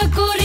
Sakura.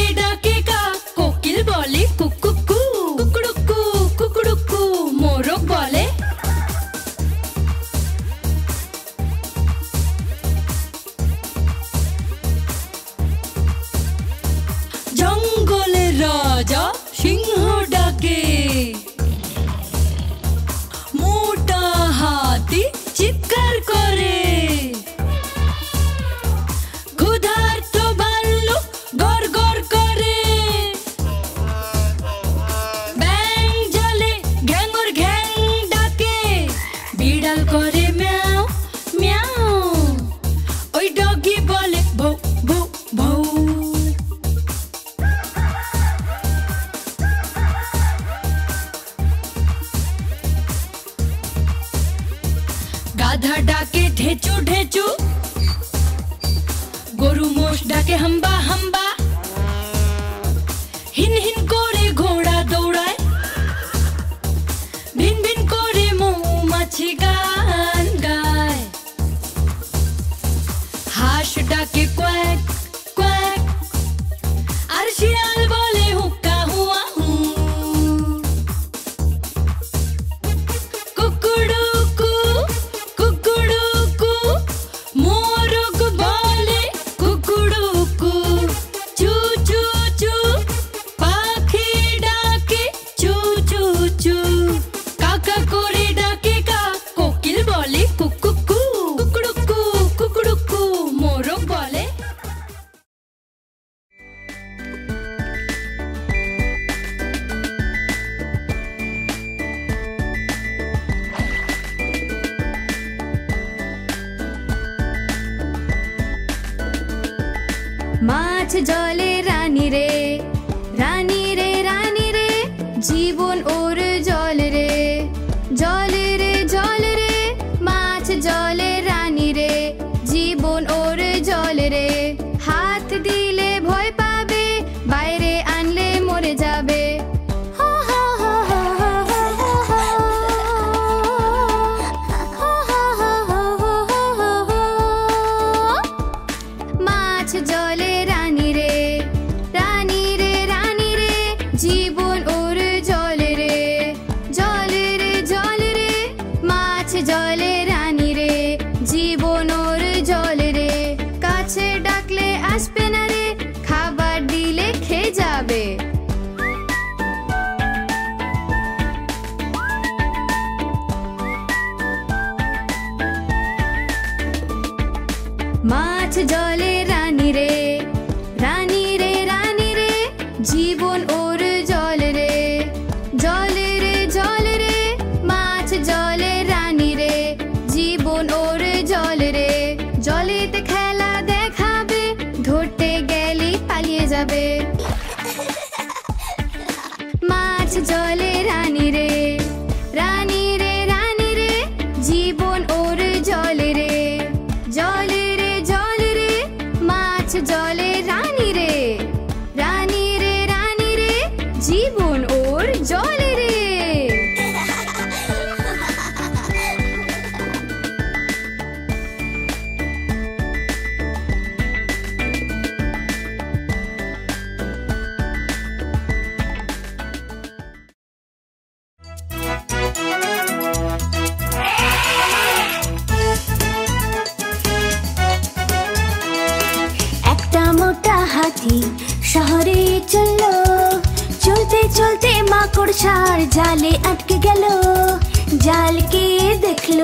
জালকে দেখল?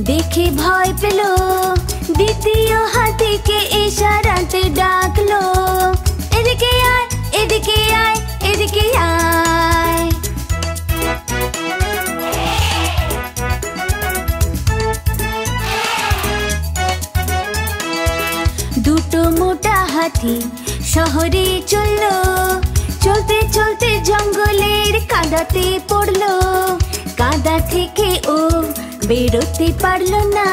দেখে ভয় পেল। দ্বিতীয় হাতিকে ইশারাতে ডাকলো। এদিকে আয় এদিকে আয় এদিকে আয়। দুটো মোটা হাতি শহরে চলল। চলতে চলতে জঙ্গলের কাদাতে পড়ল। কাদা থেকে ও বেরোতে পারল না।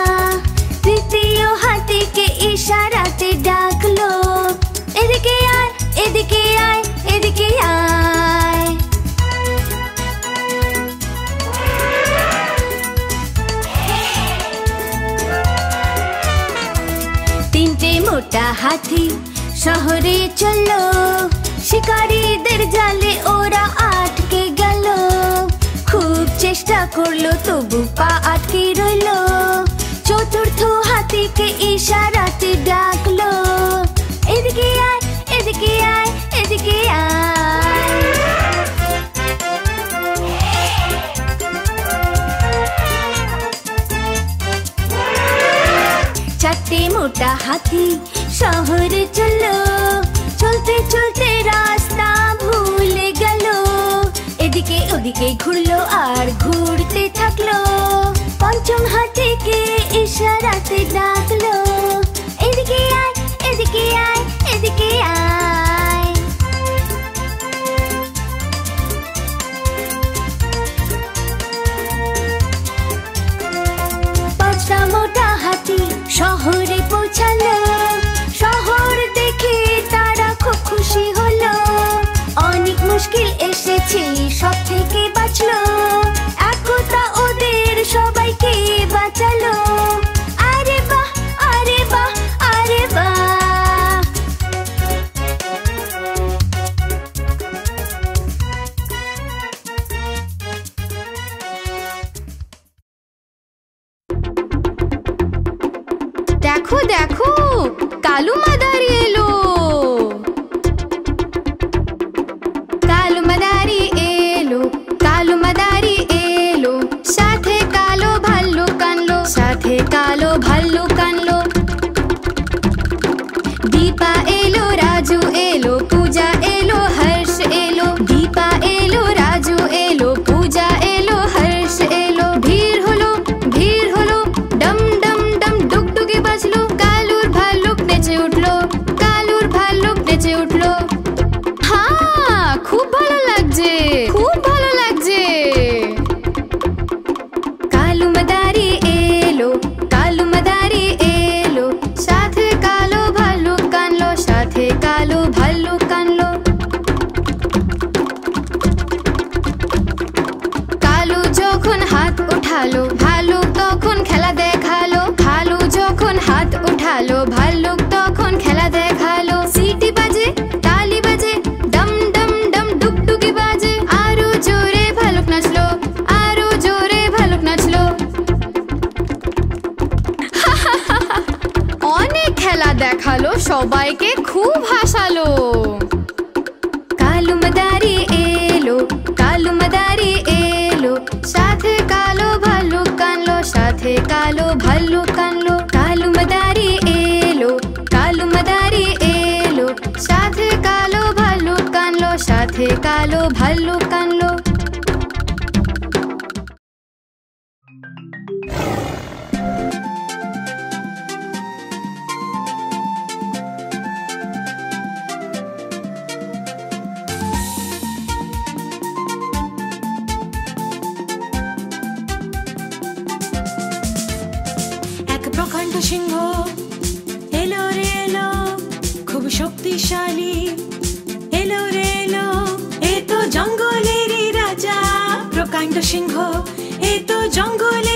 তৃতীয় হাতিকে ইশারাতে ডাকলো, এদিকে আয় এদিকে আয় এদিকে আয়। তিনটে মোটা হাতি শহরে চলল, শিকারীদের জালে ওরা আয় চেষ্টা করল, তবু পা আটকে রইল। চতুর্থ হাতিকে ইশারাতে ডাকলো, এদিকে আয় এদিকে আয় এদিকে আয়। চারটি মোটা হাতি শহরে দিকে ঘুরলো আর ঘুরতে থাকল। পঞ্চম হাতিকে ইশারাতে ডাকলো, এদিকে আয় এদিকে আয় এদিকে আয়। পাঁচটা মোটা হাতি শহরে পৌঁছালো। শহর দেখে তারা খুব খুশি হলো। অনেক মুশকিল এসেছে, সব No. সবাইকে খুব হাসালো কালু মাদারি এলো কালু মাদারি এলো সাথে কালো ভাল্লুক কানলো সাথে কালো ভাল্লুক কানলো কালু মাদারি এলো কালু মাদারি এলো সাথে কালো ভাল্লুক কানলো সাথে কালো ভাল্লুক সিংহ এ তো জঙ্গল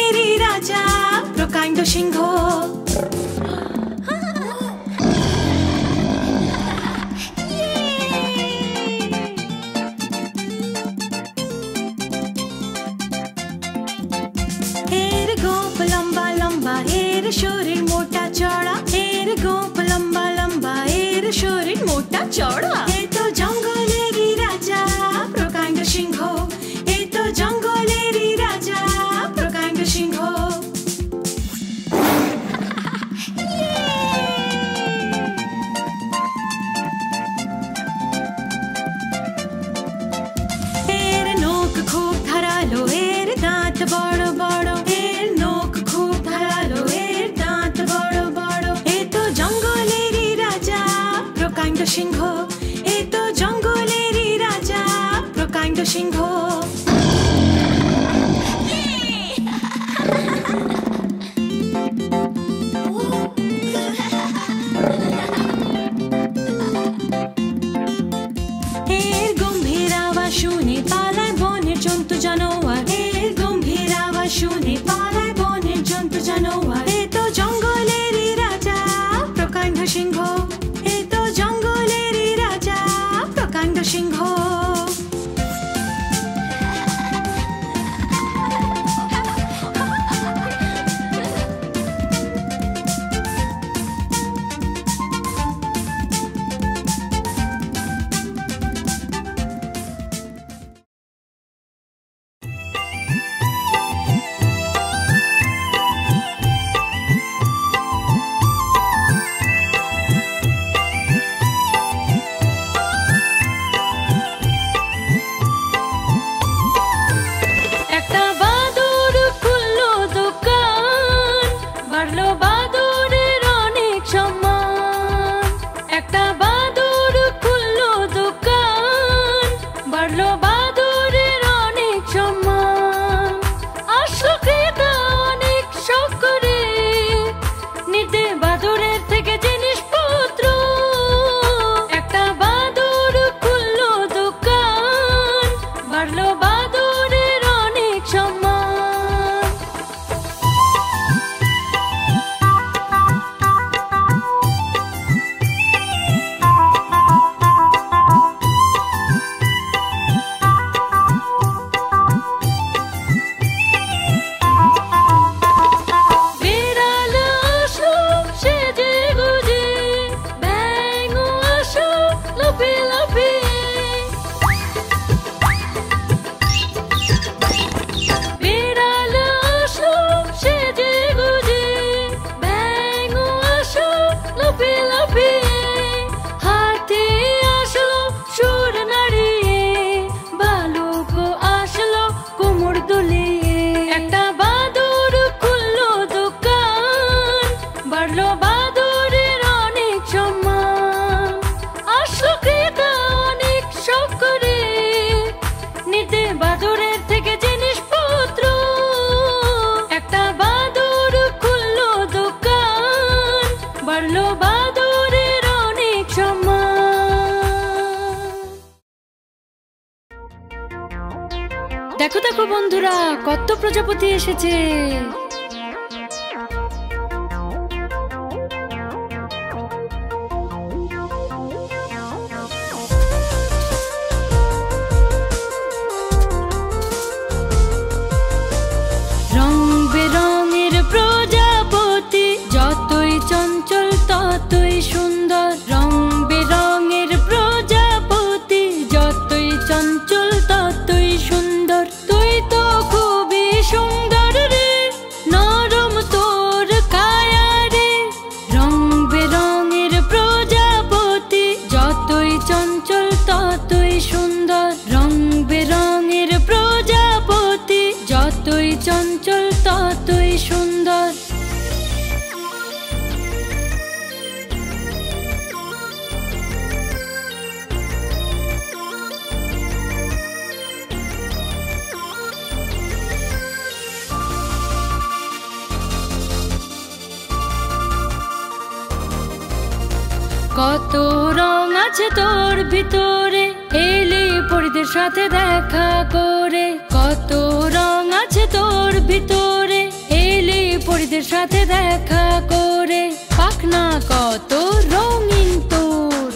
এত রং আছে তোর ভিতরে? এলে পরিদের সাথে দেখা করে। কত রং আছে তোর ভিতরে? এলে পরিদের সাথে দেখা করে। পাখনা কত রঙিন তোর।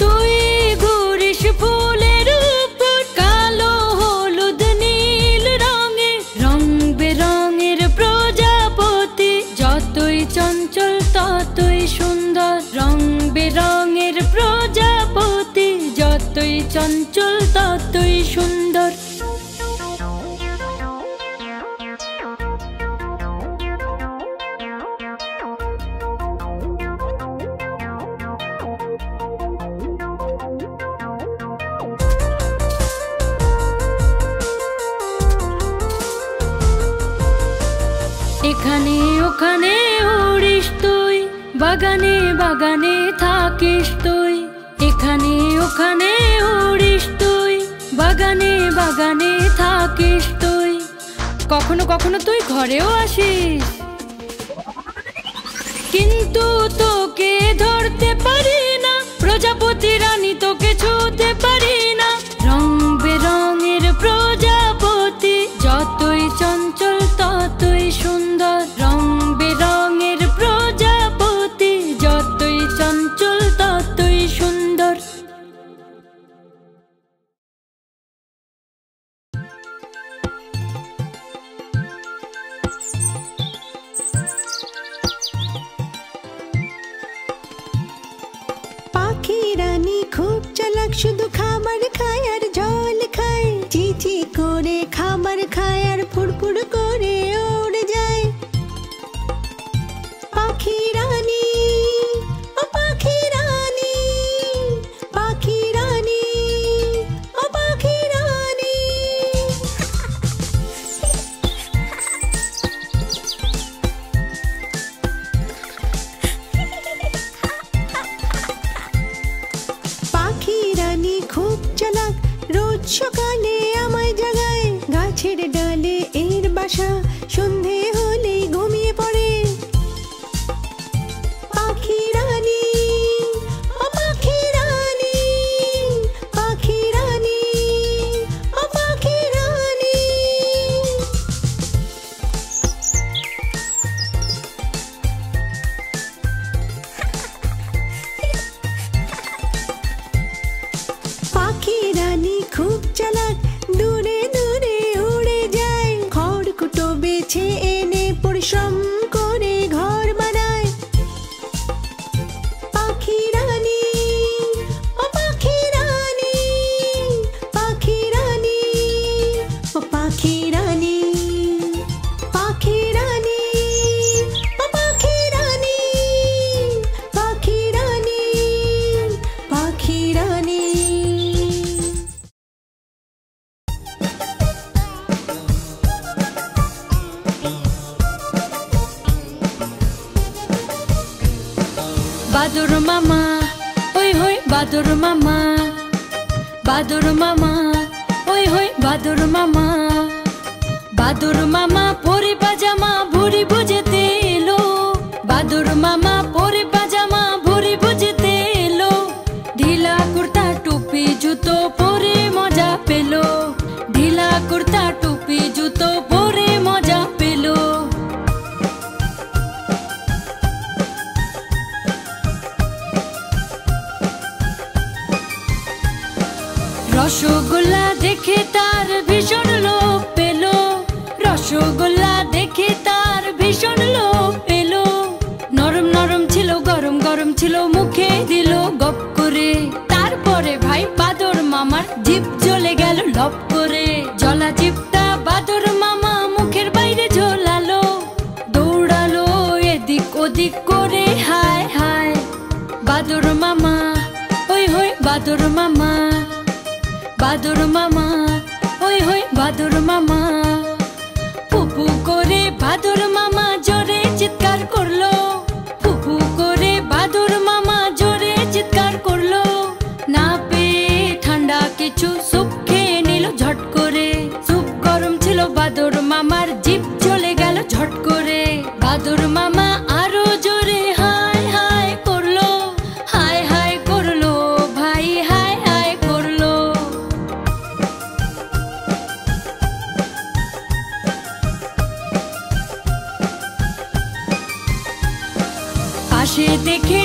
তুই চঞ্চল ততই সুন্দর। এখানে ওখানে উড়িস তুই বাগানে বাগানে থাকিস তুই। এখানে ওখানে উড়িস তুই, বাগানে বাগানে থাকিস তুই। কখনো কখনো তুই ঘরেও আসিস। কিন্তু তোকে ধরতে পারি না, প্রজাপতি রানী তোকে ছুঁতে পারি না। শুধু খাবার দেখে তার ভীষণ লোভ পেল। রসগোল্লা দেখে তার ভীষণ লোভ পেল। নরম নরম ছিল, গরম গরম ছিল, মুখে দিল গপ করে। তারপরে ভাই বাদর মামার জিপ চলে গেল লপ করে। জলা জিপটা বাদর মামা মুখের বাইরে ঝোলালো। দৌড়ালো এদিক ওদিক করে, হায় হায়। বাদর মামা, ওই হই বাদর মামা। বাদুর মামা ওই হই বাদুর মামা। পুপু করে বাদুর মামা জোরে চিৎকার করল। मुझे देखे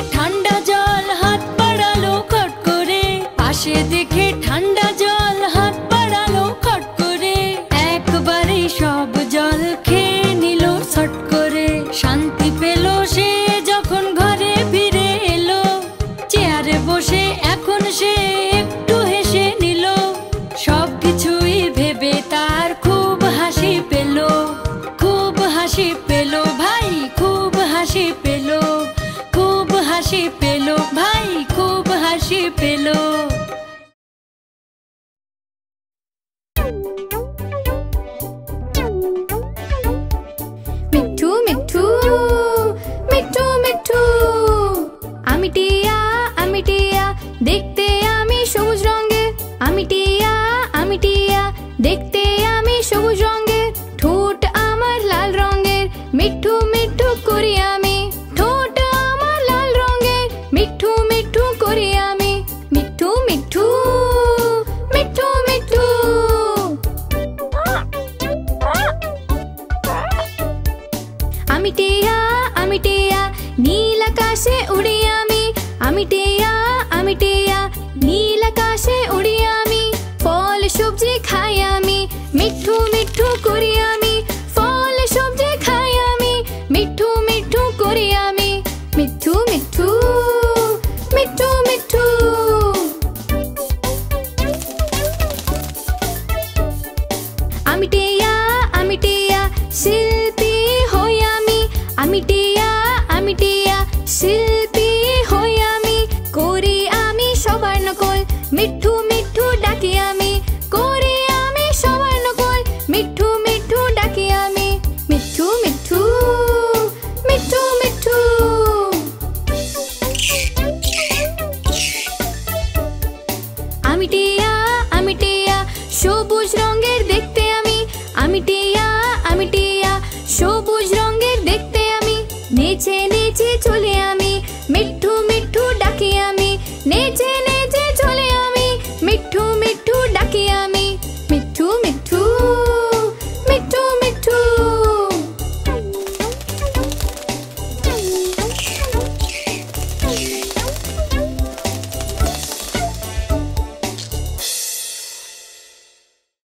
দেখতে আমি সবুজ রঙের আমি টিয়া আমি টিয়া। দেখতে আমি সবুজ রঙের ঠোঁট আমার লাল রঙের মিঠু মিঠু করি আমি। ঠোঁট আমার লাল রঙের মিঠু মিঠু করি আমি। মিঠু মিঠু মিঠু মিঠু। আমি টিয়া আমি টিয়া, নীল আকাশে উড়ি আমি টেয়া আমি টেয়া নীল আকাশে উড়ি আমি ফল সবজি খাই আমি মিঠু